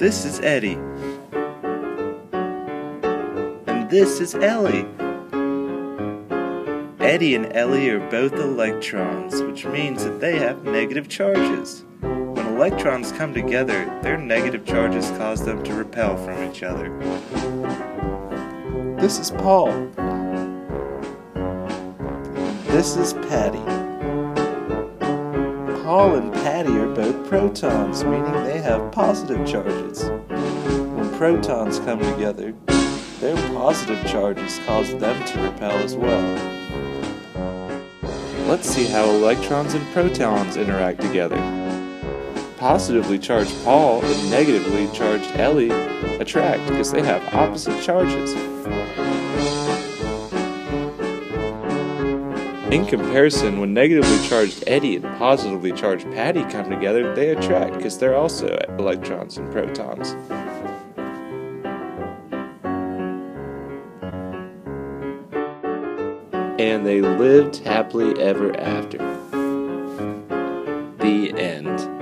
This is Eddie. And this is Ellie. Eddie and Ellie are both electrons, which means that they have negative charges. When electrons come together, their negative charges cause them to repel from each other. This is Paul. This is Patty. Paul and Patty are both protons, meaning they have positive charges. When protons come together, their positive charges cause them to repel as well. Let's see how electrons and protons interact together. Positively charged Paul and negatively charged Ellie attract because they have opposite charges. In comparison, when negatively charged Eddie and positively charged Patty come together, they attract because they're also electrons and protons. And they lived happily ever after. The end.